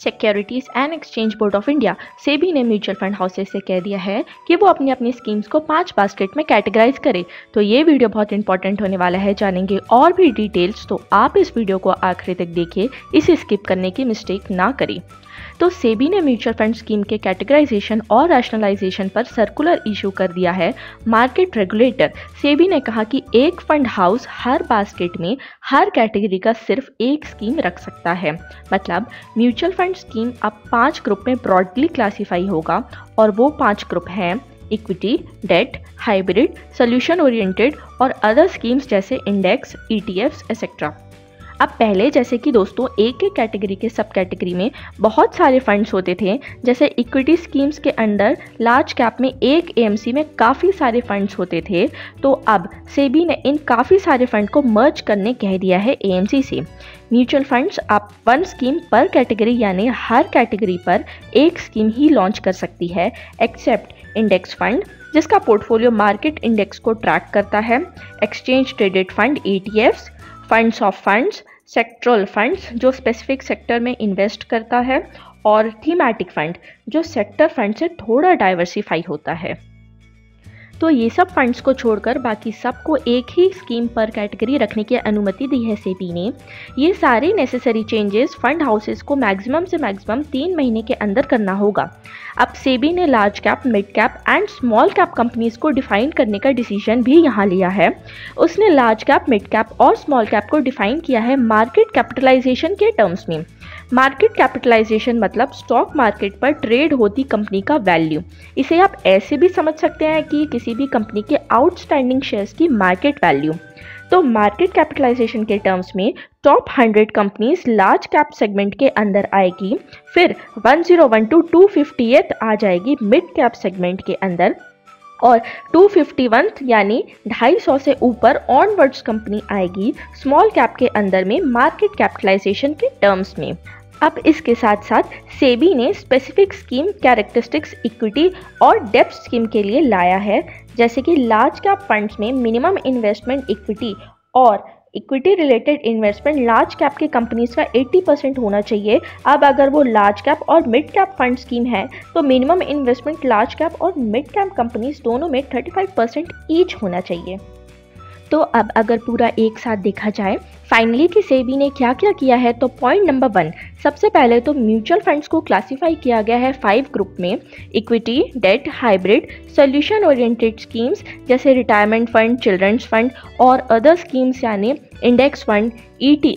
Securities and exchange board of India SEBI ने mutual fund houses से कह दिया है कि वो अपनी अपनी स्कीम्स को पाँच बास्केट में कैटेगराइज करे। तो ये वीडियो बहुत इंपॉर्टेंट होने वाला है, जानेंगे और भी डिटेल्स तो आप इस वीडियो को आखिरी तक देखिए, इसे स्किप करने की मिस्टेक ना करें। तो सेबी ने म्यूचुअल फंड स्कीम के कैटेगराइजेशन और रैशनलाइजेशन पर सर्कुलर इशू कर दिया है मार्केट रेगुलेटर सेबी ने कहा कि एक फंड हाउस हर बास्केट में हर कैटेगरी का सिर्फ़ एक स्कीम रख सकता है। मतलब म्यूचुअल फंड स्कीम अब पाँच ग्रुप में ब्रॉडली क्लासीफाई होगा और वो पाँच ग्रुप हैं equity debt hybrid solution oriented और अदर स्कीम्स जैसे इंडेक्स ई ईटीएफ्स एक्सेट्रा अब पहले जैसे कि दोस्तों, एक एक कैटेगरी के सब कैटेगरी में बहुत सारे फंड्स होते थे, जैसे इक्विटी स्कीम्स के अंडर लार्ज कैप में एक एएमसी में काफ़ी सारे फंड्स होते थे। तो अब सेबी ने इन काफ़ी सारे फंड को मर्ज करने कह दिया है एएमसी से। म्यूचुअल फंड्स आप वन स्कीम पर कैटेगरी यानी हर कैटेगरी पर एक स्कीम ही लॉन्च कर सकती है एक्सेप्ट इंडेक्स फंड जिसका पोर्टफोलियो मार्केट इंडेक्स को ट्रैक करता है exchange traded fund E funds of funds sectoral funds जो स्पेसिफिक सेक्टर में इन्वेस्ट करता है, और थीमेटिक फंड जो सेक्टर फंड से थोड़ा डाइवर्सिफाई होता है। तो ये सब फंड्स को छोड़कर बाकी सबको एक ही स्कीम पर कैटेगरी रखने की अनुमति दी है सेबी ने। ये सारे नेसेसरी चेंजेस फंड हाउसेस को मैक्सिमम से मैक्सिमम तीन महीने के अंदर करना होगा। अब सेबी ने large cap mid cap and small cap companies को डिफाइन करने का डिसीज़न भी यहाँ लिया है। उसने लार्ज कैप मिड कैप और स्मॉल कैप को डिफाइन किया है मार्केट कैपिटलाइजेशन के टर्म्स में। मार्केट कैपिटलाइजेशन मतलब स्टॉक मार्केट पर ट्रेड होती कंपनी का वैल्यू इसे आप ऐसे भी समझ सकते हैं कि किसी भी कंपनी के आउटस्टैंडिंग शेयर्स की मार्केट वैल्यू तो मार्केट कैपिटलाइजेशन के टर्म्स में top 100 companies large cap segment के अंदर आएगी, फिर 1012 टू टू आ जाएगी मिड कैप सेगमेंट के अंदर और 251 यानी 250 से ऊपर ऑनवर्ड्स कंपनी आएगी स्मॉल कैप के अंदर में मार्केट कैपिटलाइजेशन के टर्म्स में। अब इसके साथ साथ सेबी ने स्पेसिफिक स्कीम कैरेक्टरिस्टिक्स इक्विटी और डेप्थ स्कीम के लिए लाया है। जैसे कि लार्ज कैप फंड्स में मिनिमम इन्वेस्टमेंट इक्विटी और equity related investment large cap के कंपनीज़ का 80 परसेंट होना चाहिए। अब अगर वो लार्ज कैप और मिड कैप फंड स्कीम है तो मिनिमम इन्वेस्टमेंट लार्ज कैप और मिड कैप कंपनीज़ दोनों में 35 परसेंट ईच होना चाहिए। तो अब अगर पूरा एक साथ देखा जाए फाइनली कि सेबी ने क्या क्या किया है तो पॉइंट नंबर वन सबसे पहले तो म्यूचुअल फंड्स को क्लासिफाई किया गया है फाइव ग्रुप में equity debt hybrid solution oriented schemes जैसे रिटायरमेंट फंड चिल्ड्रंस फंड और अदर स्कीम्स यानी index fund E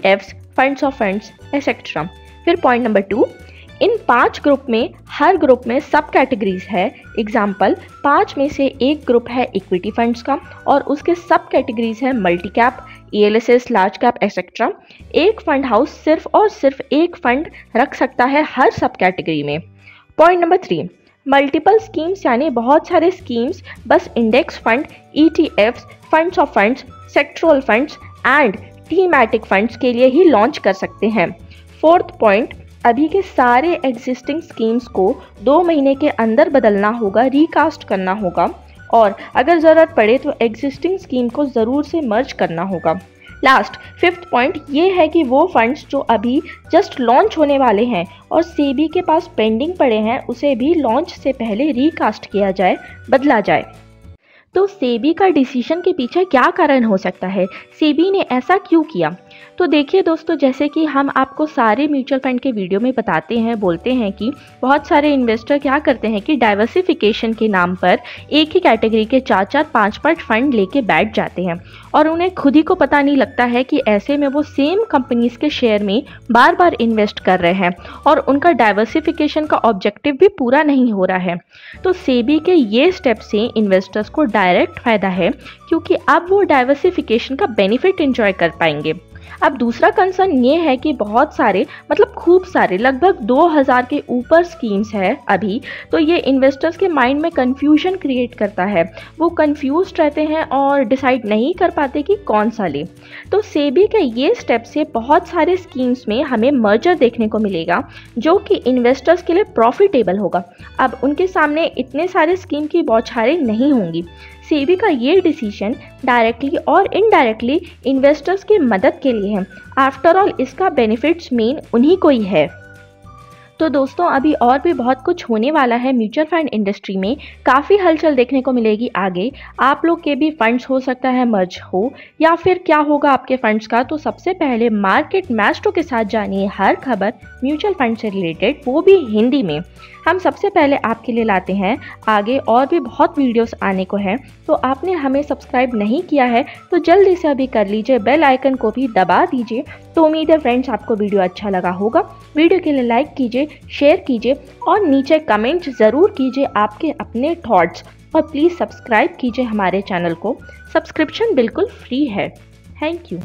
funds of funds etcetera फिर पॉइंट नंबर टू इन पाँच ग्रुप में, हर ग्रुप में सब कैटेगरीज है। एग्ज़ाम्पल पाँच में से एक ग्रुप है इक्विटी फंड्स का और उसके सब कैटेगरीज है multi cap E large cap etcetera एक फंड हाउस सिर्फ़ और सिर्फ़ एक फंड रख सकता है हर सब कैटेगरी में। Point number three multiple schemes यानी बहुत सारे स्कीम्स बस index fund E T F funds of funds sectoral funds and thematic funds के लिए ही लॉन्च कर सकते हैं। फोर्थ पॉइंट अभी के सारे एग्जिस्टिंग स्कीम्स को दो महीने के अंदर बदलना होगा रिकास्ट करना होगा और अगर ज़रूरत पड़े तो एग्जिस्टिंग स्कीम को ज़रूर से मर्ज करना होगा। लास्ट फिफ्थ पॉइंट ये है कि वो फंड्स जो अभी जस्ट लॉन्च होने वाले हैं और सेबी के पास पेंडिंग पड़े हैं, उसे भी लॉन्च से पहले रिकास्ट किया जाए, बदला जाए। तो सेबी का डिसीज़न के पीछे क्या कारण हो सकता है? सेबी ने ऐसा क्यों किया? तो देखिए दोस्तों, जैसे कि हम आपको सारे म्यूचुअल फंड के वीडियो में बताते हैं, बोलते हैं कि बहुत सारे इन्वेस्टर क्या करते हैं कि डाइवर्सिफिकेशन के नाम पर एक ही कैटेगरी के चार चार पाँच पाँच फंड लेके बैठ जाते हैं। और उन्हें खुद ही को पता नहीं लगता है कि ऐसे में वो सेम कंपनीज़ के शेयर में बार बार इन्वेस्ट कर रहे हैं और उनका डाइवर्सिफिकेशन का ऑब्जेक्टिव भी पूरा नहीं हो रहा है। तो सेबी के ये स्टेप से इन्वेस्टर्स को डायरेक्ट फ़ायदा है, क्योंकि अब वो डाइवर्सिफिकेशन का बेनिफिट इंजॉय कर पाएँगे। अब दूसरा कंसर्न ये है कि बहुत सारे मतलब खूब सारे, लगभग 2000 के ऊपर स्कीम्स है अभी तो ये इन्वेस्टर्स के माइंड में कंफ्यूजन क्रिएट करता है। वो कंफ्यूज रहते हैं और डिसाइड नहीं कर पाते कि कौन सा ले। तो सेबी के ये स्टेप से बहुत सारे स्कीम्स में हमें मर्जर देखने को मिलेगा, जो कि इन्वेस्टर्स के लिए प्रॉफिटेबल होगा। अब उनके सामने इतने सारे स्कीम की बौछारें नहीं होंगी। सेबी का ये डिसीज़न डायरेक्टली और इनडायरेक्टली इन्वेस्टर्स की मदद के लिए है। आफ्टर ऑल इसका बेनिफिट्स मेन उन्हीं को ही है। तो दोस्तों, अभी और भी बहुत कुछ होने वाला है म्यूचुअल फंड इंडस्ट्री में। काफ़ी हलचल देखने को मिलेगी आगे। आप लोग के भी फंड्स हो सकता है मर्ज हो, या फिर क्या होगा आपके फंड्स का? तो सबसे पहले मार्केट मैस्ट्रो के साथ जानिए हर खबर म्यूचुअल फंड से रिलेटेड, वो भी हिंदी में। हम सबसे पहले आपके लिए लाते हैं, आगे और भी बहुत वीडियोस आने को हैं। तो आपने हमें सब्सक्राइब नहीं किया है तो जल्दी से अभी कर लीजिए, बेल आइकन को भी दबा दीजिए। तो उम्मीद है फ्रेंड्स, आपको वीडियो अच्छा लगा होगा। वीडियो के लिए लाइक कीजिए शेयर कीजिए और नीचे कमेंट ज़रूर कीजिए आपके अपने थॉट्स और प्लीज़ सब्सक्राइब कीजिए हमारे चैनल को। सब्सक्रिप्शन बिल्कुल फ्री है। Thank you